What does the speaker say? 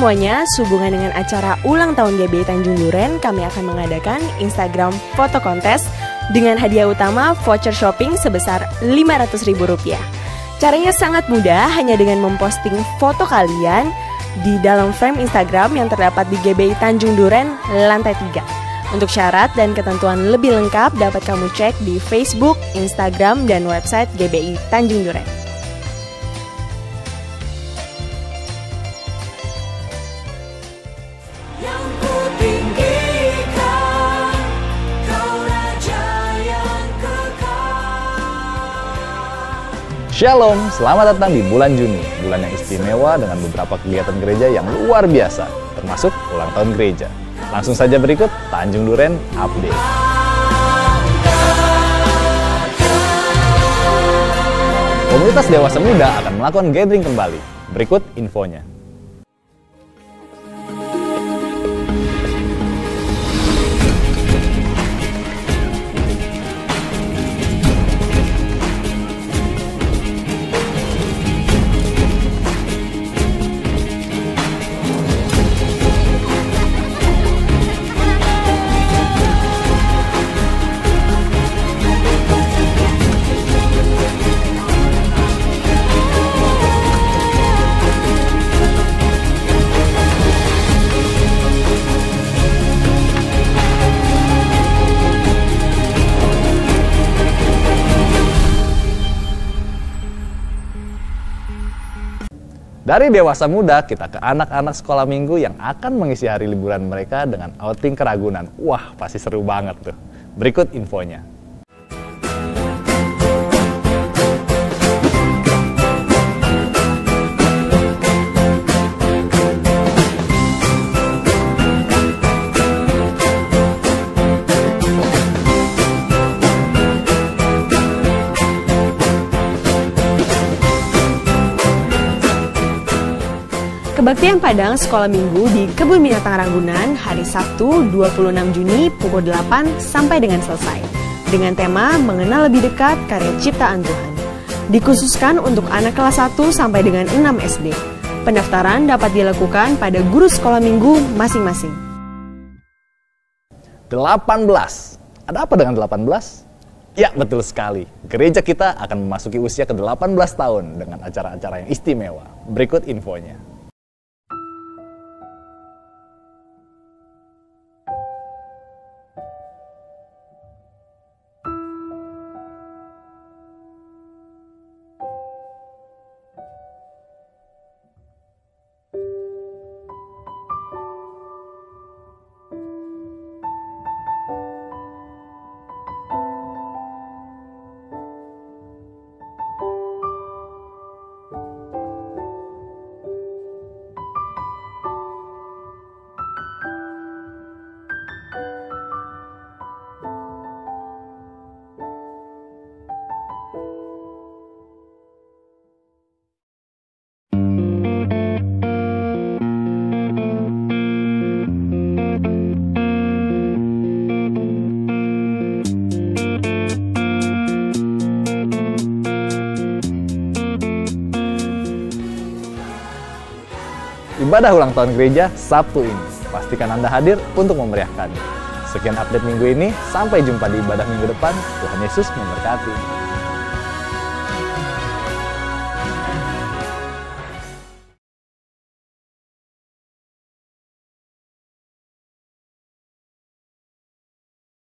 semuanya, sehubungan dengan acara ulang tahun GBI Tanjung Duren, kami akan mengadakan Instagram foto kontes dengan hadiah utama voucher shopping sebesar Rp500.000. Caranya sangat mudah, hanya dengan memposting foto kalian di dalam frame Instagram yang terdapat di GBI Tanjung Duren lantai 3. Untuk syarat dan ketentuan lebih lengkap dapat kamu cek di Facebook, Instagram, dan website GBI Tanjung Duren. Shalom, selamat datang di bulan Juni, bulan yang istimewa dengan beberapa kegiatan gereja yang luar biasa, termasuk ulang tahun gereja. Langsung saja berikut Tanjung Duren Update. Komunitas dewasa muda akan melakukan gathering kembali. Berikut infonya. Dari dewasa muda, kita ke anak-anak sekolah minggu yang akan mengisi hari liburan mereka dengan outing keragunan. Wah, pasti seru banget tuh. Berikut infonya. Kebaktian Padang Sekolah Minggu di Kebun Binatang Ragunan hari Sabtu 26 Juni pukul 8 sampai dengan selesai. Dengan tema Mengenal Lebih Dekat Karya Ciptaan Tuhan. Dikhususkan untuk anak kelas 1 sampai dengan 6 SD. Pendaftaran dapat dilakukan pada guru sekolah minggu masing-masing. 18. Ada apa dengan 18? Ya, betul sekali. Gereja kita akan memasuki usia ke-18 tahun dengan acara-acara yang istimewa. Berikut infonya. Ibadah ulang tahun gereja Sabtu ini. Pastikan Anda hadir untuk memeriahkannya. Sekian update minggu ini, sampai jumpa di ibadah minggu depan. Tuhan Yesus memberkati.